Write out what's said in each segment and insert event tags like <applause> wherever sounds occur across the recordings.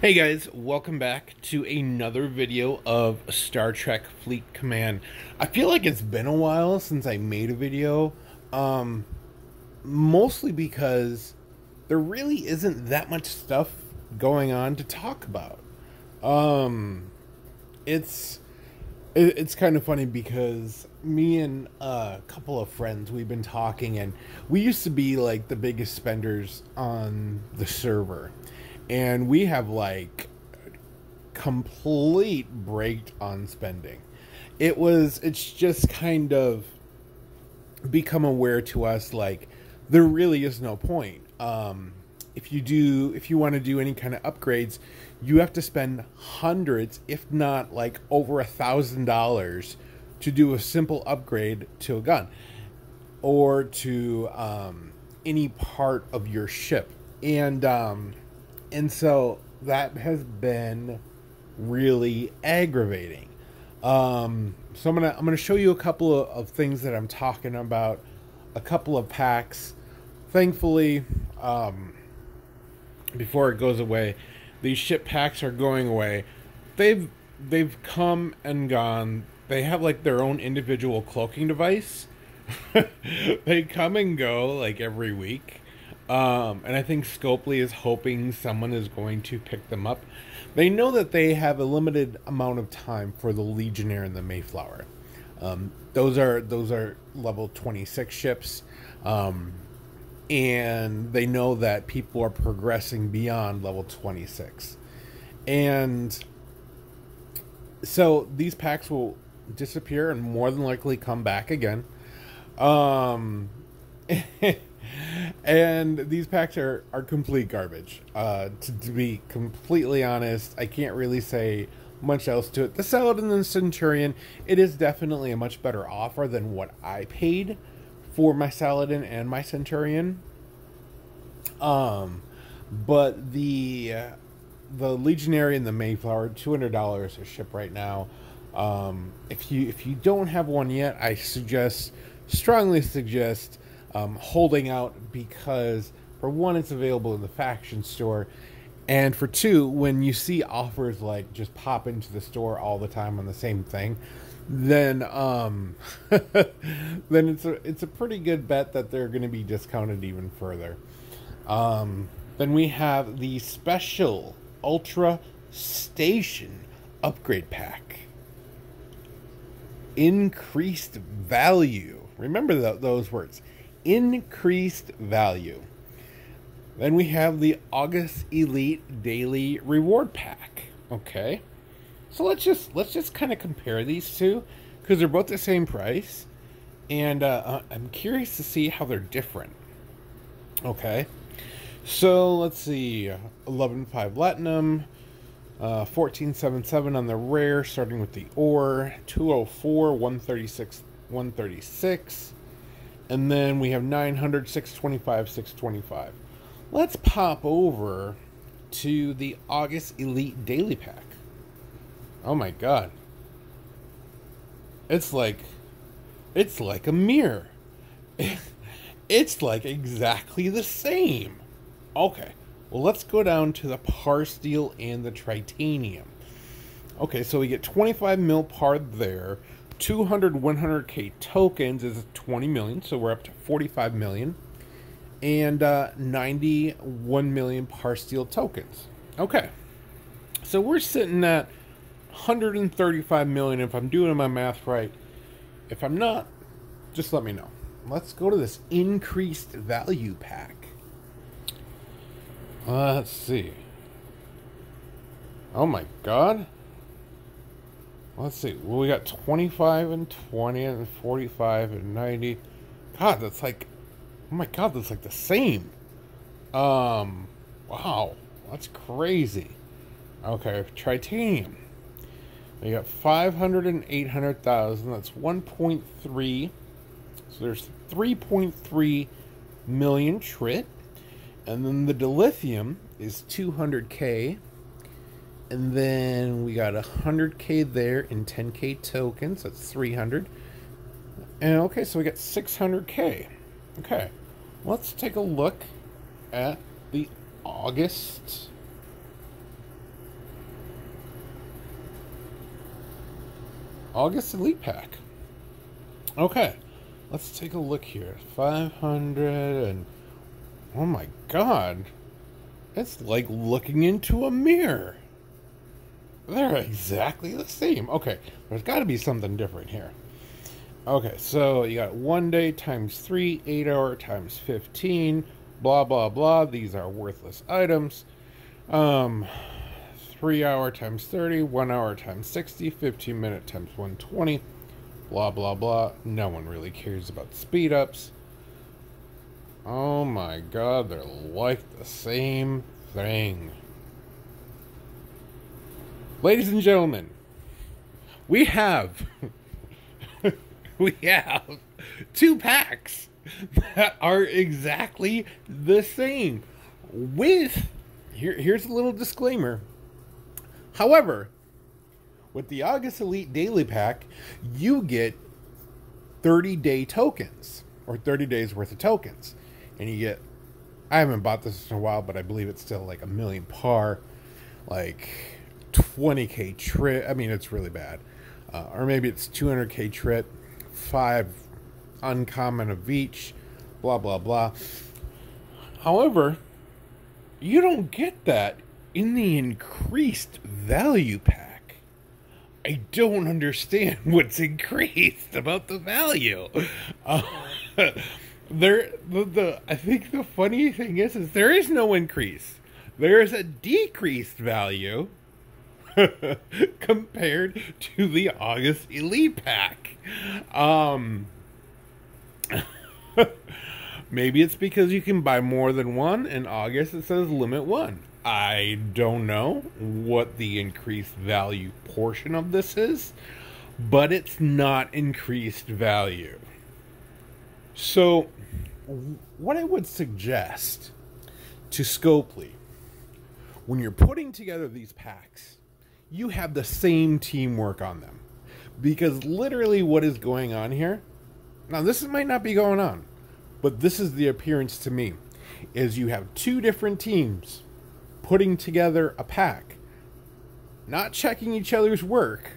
Hey guys, welcome back to another video of Star Trek Fleet Command. I feel like it's been a while since I made a video, um, mostly because there really isn't that much stuff going on to talk about. Um, it's it, it's kind of funny because me and a couple of friends we've been talking, and we used to be like the biggest spenders on the server and we have like complete break on spending. It was it's just kind of become aware to us like there really is no point. Um if you do if you want to do any kind of upgrades, you have to spend hundreds, if not like over a thousand dollars to do a simple upgrade to a gun or to um, any part of your ship. And um, and so that has been really aggravating. Um, so I'm gonna I'm gonna show you a couple of, of, things that I'm talking about, a couple of packs. Thankfully, um, before it goes away, these ship packs are going away. They've they've come and gone. They have like their own individual cloaking device. <laughs> they come and go like every week. Um, and I think Scopely is hoping someone is going to pick them up. They know that they have a limited amount of time for the Legionnaire and the Mayflower. Um, those are those are level 26 ships, um, and they know that people are progressing beyond level 26, and so these packs will disappear and more than likely come back again. Um, <laughs> and these packs are, are complete garbage. Uh, to, to, be completely honest, I can't really say much else to it. The Saladin and the Centurion, it is definitely a much better offer than what I paid for my Saladin and my Centurion. Um, but the the Legionary and the Mayflower, two hundred dollars a ship right now. Um, if you if you don't have one yet, I suggest strongly suggest um, holding out because for one, it's available in the faction store, and for two, when you see offers like just pop into the store all the time on the same thing, then um, <laughs> then it's a it's a pretty good bet that they're going to be discounted even further. Um, then we have the special Ultra Station upgrade pack. Increased value. Remember those words increased value. Then we have the August Elite Daily Reward Pack. Okay. So let's just let's just kind of compare these two because they're both the same price, and uh, uh I'm curious to see how they're different. Okay, so let's see, eleven five platinum, uh, fourteen seven seven on the rare, starting with the ore, two hundred oh four, one thirty six, one thirty six, and then we have 900, 625, 625. Let's pop over to the August Elite Daily Pack. Oh my god. It's like it's like a mirror. <laughs> it's like exactly the same. Okay. Well, let's go down to the parsteel and the tritanium. Okay, so we get 25 mil par there. 200 100k tokens is 20 million, so we're up to 45 million, and uh, 91 million parsteel tokens. Okay, so we're sitting at 135 million. If I'm doing my math right, if I'm not, just let me know. Let's go to this increased value pack. Let's see. Oh my god. Let's see. Well, we got 25 and 20 and 45 and 90. God, that's like, oh my God, that's like the same. Um, wow, that's crazy. Okay, tritanium. We got 500 and 800,000. That's 1.3. So there's 3.3 million trit. And then the dilithium is 200k. And then we got 100k there in 10k tokens. That's 300. And okay, so we got 600k. Okay, let's take a look at the August. August Elite Pack. Okay, let's take a look here. 500 and... Oh my god. It's like looking into a mirror. They're exactly the same. Okay, there's got to be something different here. Okay, so you got one day times three, eight hour times 15, blah, blah, blah. These are worthless items. Um, 3 hour times 30, 1 hour times 60, 15 minute times 120, blah blah blah. No one really cares about speed ups. Oh my god, they're like the same thing. Ladies and gentlemen, we have <laughs> we have two packs that are exactly the same with here here's a little disclaimer However, with the August Elite Daily Pack, you get 30 day tokens or 30 days worth of tokens. And you get, I haven't bought this in a while, but I believe it's still like a million par, like 20k trit. I mean, it's really bad. Uh, or maybe it's 200k trit, five uncommon of each, blah, blah, blah. However, you don't get that in the increased value pack, I don't understand <laughs> what's increased about the value. Uh, <laughs> there, the, the I think the funny thing is, is there is no increase. There is a decreased value <laughs> compared to the August Elite Pack. Um, <laughs> maybe it's because you can buy more than one. In August, it says limit one. I don't know what the increased value portion of this is, but it's not increased value. So, what I would suggest to Scopely, when you're putting together these packs, you have the same teamwork on them. Because literally, what is going on here, now this might not be going on, but this is the appearance to me, is you have two different teams putting together a pack, not checking each other's work,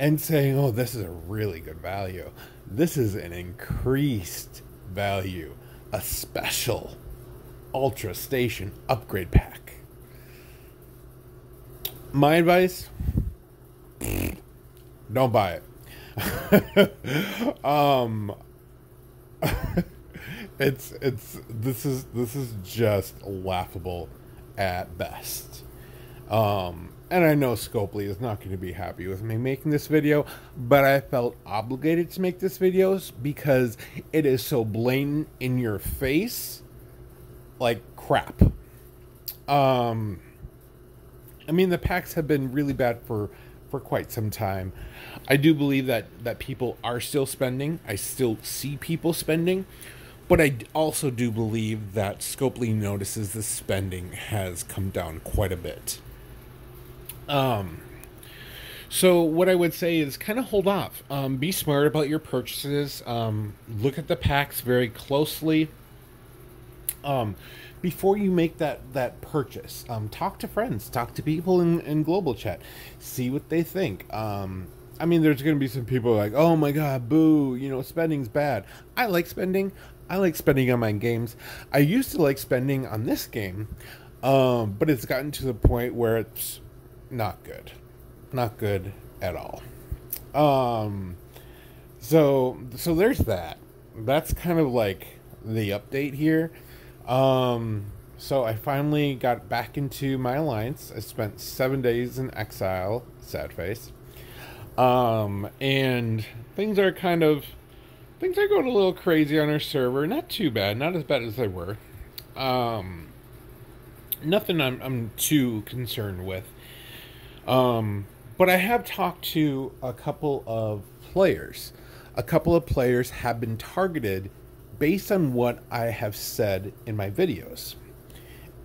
and saying, oh, this is a really good value. This is an increased value, a special Ultra Station upgrade pack. My advice don't buy it. <laughs> um, <laughs> it's it's this is this is just laughable at best. Um, and I know Scopely is not going to be happy with me making this video, but I felt obligated to make this video because it is so blatant in your face, like crap. Um, I mean, the packs have been really bad for for quite some time. I do believe that that people are still spending. I still see people spending, but I also do believe that Scopely notices the spending has come down quite a bit. Um, so what I would say is kind of hold off. Um, be smart about your purchases. Um, look at the packs very closely. Um, before you make that that purchase, um, talk to friends, talk to people in, in global chat, see what they think. Um, I mean, there's going to be some people like, "Oh my god, boo! You know, spending's bad." I like spending. I like spending on my games. I used to like spending on this game, um, but it's gotten to the point where it's not good, not good at all. Um, so so there's that. That's kind of like the update here. Um, so I finally got back into my alliance. I spent seven days in exile, sad face. Um, and things are kind of things are going a little crazy on our server. Not too bad, not as bad as they were. Um, nothing I'm, I'm too concerned with. Um, but I have talked to a couple of players. A couple of players have been targeted based on what I have said in my videos.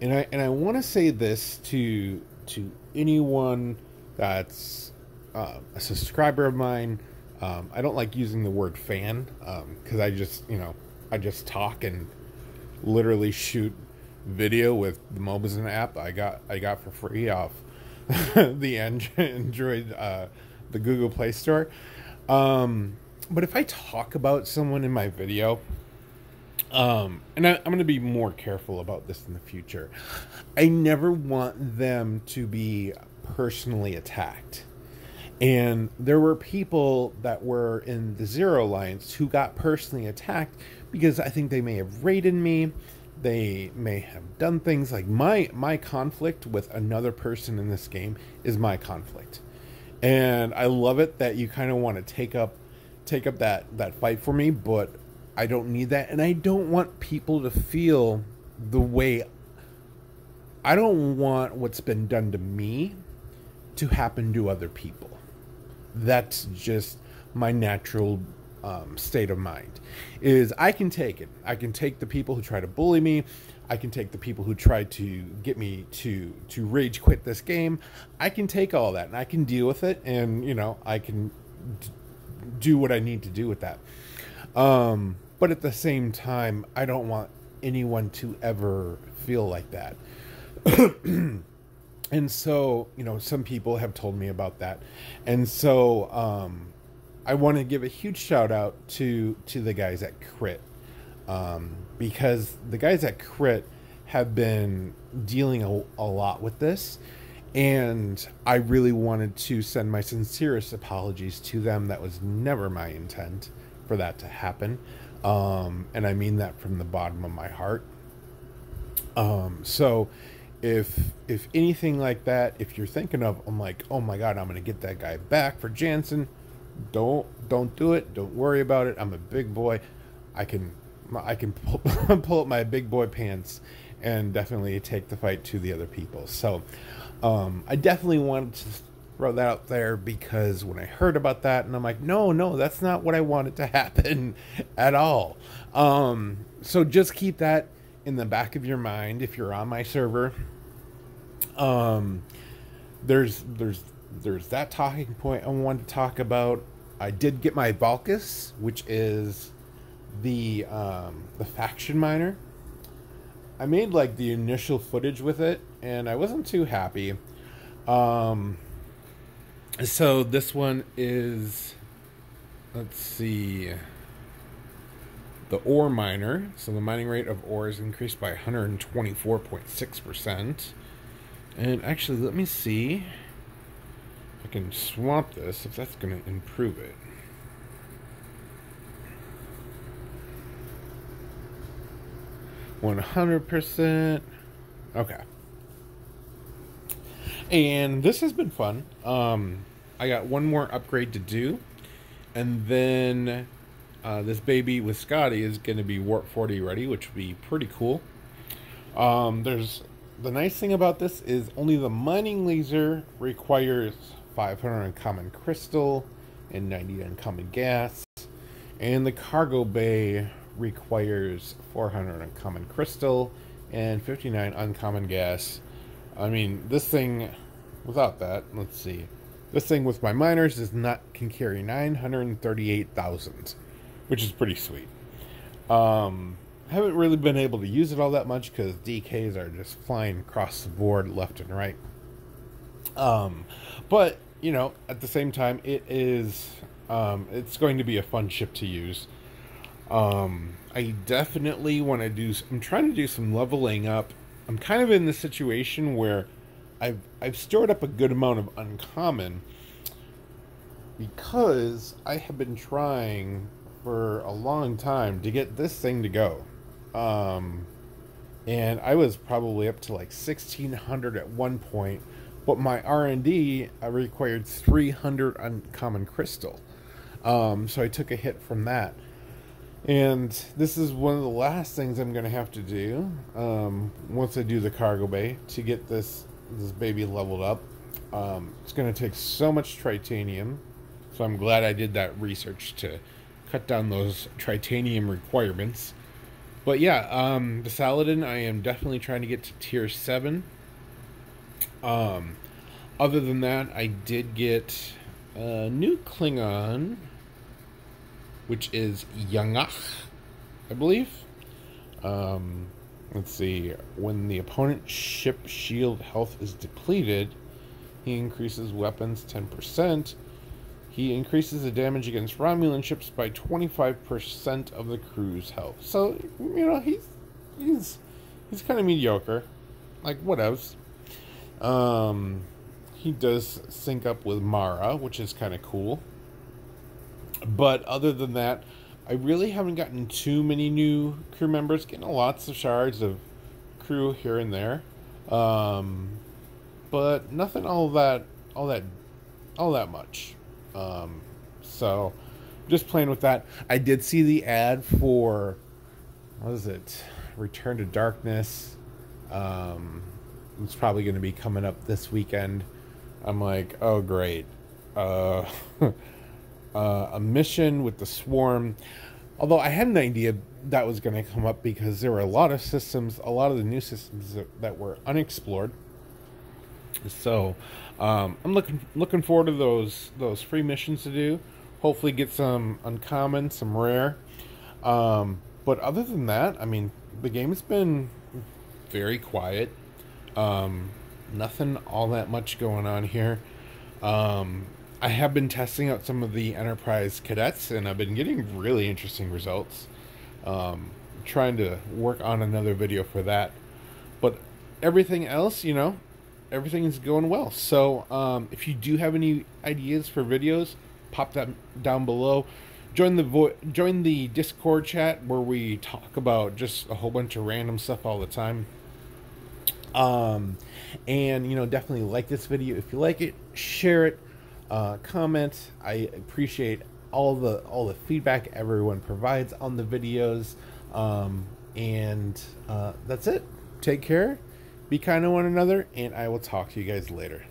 And I and I want to say this to to anyone that's uh, a subscriber of mine um, I don't like using the word fan because um, I just, you know, I just talk and literally shoot video with the Mobizen app I got I got for free off <laughs> the Android uh, the Google Play Store. Um, but if I talk about someone in my video, um, and I, I'm going to be more careful about this in the future. I never want them to be personally attacked. And there were people that were in the Zero Alliance who got personally attacked because I think they may have raided me. They may have done things like my my conflict with another person in this game is my conflict. And I love it that you kind of want to take up take up that that fight for me, but I don't need that and I don't want people to feel the way I don't want what's been done to me to happen to other people. That's just my natural um, state of mind. Is I can take it. I can take the people who try to bully me. I can take the people who try to get me to to rage quit this game. I can take all that and I can deal with it, and you know I can do what I need to do with that. Um, but at the same time, I don't want anyone to ever feel like that. <clears throat> and so you know some people have told me about that. And so um, i want to give a huge shout out to to the guys at crit um, because the guys at crit have been dealing a, a lot with this and i really wanted to send my sincerest apologies to them. That was never my intent for that to happen um, and i mean that from the bottom of my heart um, so if if anything like that, if you're thinking of, I'm like, oh my god, I'm gonna get that guy back for Jansen. Don't don't do it. Don't worry about it. I'm a big boy. I can I can pull, <laughs> pull up my big boy pants and definitely take the fight to the other people. So um, I definitely wanted to throw that out there because when I heard about that, and I'm like, no, no, that's not what I wanted to <laughs> happen at all. Um, so just keep that in the back of your mind if you're on my server. Um, there's there's there's that talking point I wanted to talk about. I did get my Valkis, which is the um, the faction miner. I made like the initial footage with it, and I wasn't too happy. Um, so this one is, let's see the ore miner. So the mining rate of ore is increased by 124.6%. And actually, let me see if I can swap this, if that's going to improve it. One hundred percent. Okay. And this has been fun. Um, I got one more upgrade to do, and then uh, this baby with Scotty is going to be Warp 40 ready, which would be pretty cool. Um, there's the nice thing about this is only the mining laser requires 500 uncommon crystal and 90 uncommon gas, and the cargo bay requires 400 uncommon crystal and 59 uncommon gas. I mean, this thing without that, let's see. This thing with my miners does not can carry 938,000 which is pretty sweet. Um, haven't really been able to use it all that much because DKs are just flying across the board left and right. Um, but you know, at the same time, it is um, it's going to be a fun ship to use. Um, I definitely want to do. I'm trying to do some leveling up. I'm kind of in the situation where I've I've stored up a good amount of uncommon because I have been trying for a long time to get this thing to go. Um, and I was probably up to like 1600 at one point, but my R&D uh, required 300 uncommon crystal. Um, so I took a hit from that. And this is one of the last things I'm going to have to do um, once I do the cargo bay to get this this baby leveled up. Um, it's going to take so much tritanium, so I'm glad I did that research to cut down those tritanium requirements. But yeah, um, the Saladin, I am definitely trying to get to tier 7. Um, other than that, I did get a new Klingon, which is Yangach, I believe. Um, let's see. When the opponent's ship shield health is depleted, he increases weapons 10%. He increases the damage against Romulan ships by 25% of the crew's health. So, you know, he's he's he's kind of mediocre. Like whatevs. Um he does sync up with Mara, which is kind of cool. But other than that, I really haven't gotten too many new crew members. Getting lots of shards of crew here and there, um, but nothing all that all that all that much. Um, so just playing with that. I did see the ad for what is it? Return to Darkness. Um, it's probably going to be coming up this weekend. I'm like, oh great, uh, <laughs> uh, a mission with the swarm. Although I had an idea that was going to come up because there were a lot of systems, a lot of the new systems that, that were unexplored. So um, I'm looking looking forward to those those free missions to do. Hopefully, get some uncommon, some rare. Um, but other than that, I mean, the game's been very quiet. Um, nothing all that much going on here. Um, I have been testing out some of the Enterprise cadets, and I've been getting really interesting results. Um, trying to work on another video for that, but everything else, you know, everything is going well. So um, if you do have any ideas for videos, pop that down below. Join the vo- join the Discord chat where we talk about just a whole bunch of random stuff all the time. Um, and you know, definitely like this video if you like it. Share it uh, comment. I appreciate all the all the feedback everyone provides on the videos. Um, and uh, that's it. Take care, be kind to one another, and I will talk to you guys later.